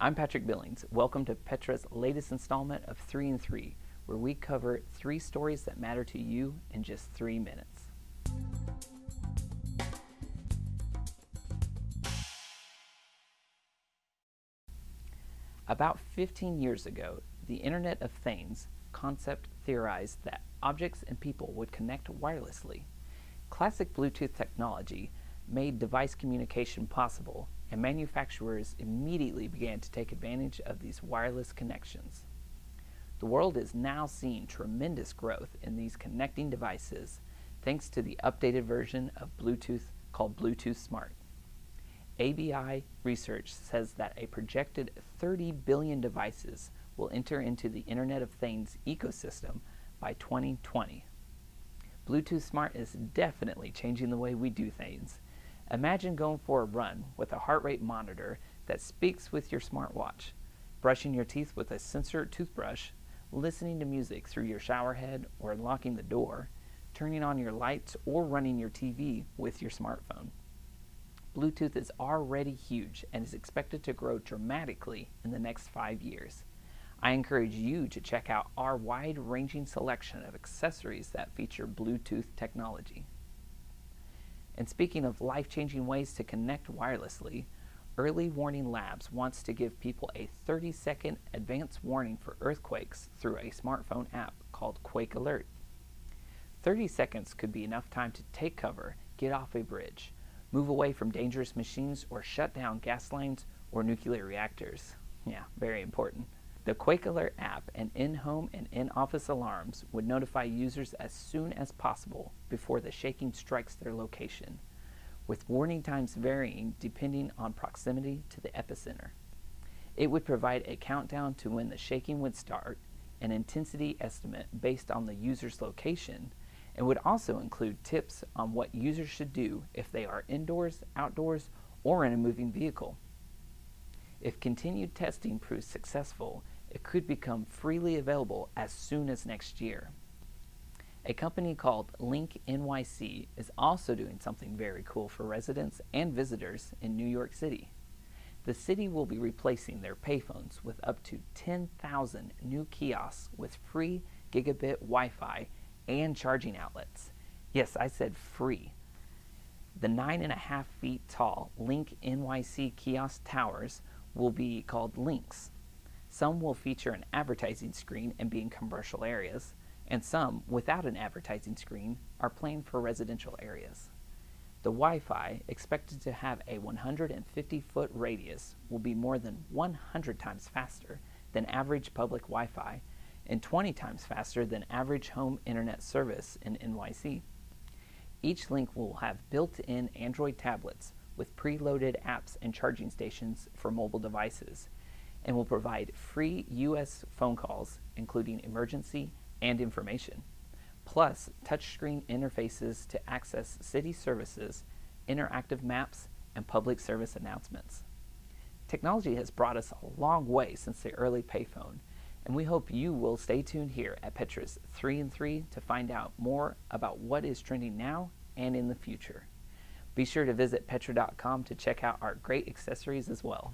I'm Patrick Billings. Welcome to Petra's latest installment of 3-in-3, where we cover three stories that matter to you in just three minutes. About 15 years ago, the Internet of Things concept theorized that objects and people would connect wirelessly. Classic Bluetooth technology made device communication possible, and manufacturers immediately began to take advantage of these wireless connections. The world is now seeing tremendous growth in these connecting devices thanks to the updated version of Bluetooth called Bluetooth Smart. ABI research says that a projected 30 billion devices will enter into the Internet of Things ecosystem by 2020. Bluetooth Smart is definitely changing the way we do things. Imagine going for a run with a heart rate monitor that speaks with your smartwatch, brushing your teeth with a sensor toothbrush, listening to music through your shower head or unlocking the door, turning on your lights, or running your TV with your smartphone. Bluetooth is already huge and is expected to grow dramatically in the next five years. I encourage you to check out our wide ranging selection of accessories that feature Bluetooth technology. And speaking of life changing ways to connect wirelessly, Early Warning Labs wants to give people a 30 second advance warning for earthquakes through a smartphone app called Quake Alert. 30 seconds could be enough time to take cover, get off a bridge, move away from dangerous machines, or shut down gas lines or nuclear reactors. Yeah, very important. The Quake Alert app and in-home and in-office alarms would notify users as soon as possible before the shaking strikes their location, with warning times varying depending on proximity to the epicenter. It would provide a countdown to when the shaking would start, an intensity estimate based on the user's location, and would also include tips on what users should do if they are indoors, outdoors, or in a moving vehicle. If continued testing proves successful, it could become freely available as soon as next year. A company called Link NYC is also doing something very cool for residents and visitors in New York City. The city will be replacing their payphones with up to 10,000 new kiosks with free gigabit Wi Fi and charging outlets. Yes, I said free. The nine and a half feet tall Link NYC kiosk towers will be called Links some will feature an advertising screen and be in commercial areas, and some, without an advertising screen, are planned for residential areas. The Wi-Fi, expected to have a 150-foot radius, will be more than 100 times faster than average public Wi-Fi and 20 times faster than average home internet service in NYC. Each link will have built-in Android tablets with preloaded apps and charging stations for mobile devices and will provide free U.S. phone calls, including emergency and information, plus touchscreen interfaces to access city services, interactive maps, and public service announcements. Technology has brought us a long way since the early payphone, and we hope you will stay tuned here at Petra's 3-in-3 to find out more about what is trending now and in the future. Be sure to visit petra.com to check out our great accessories as well.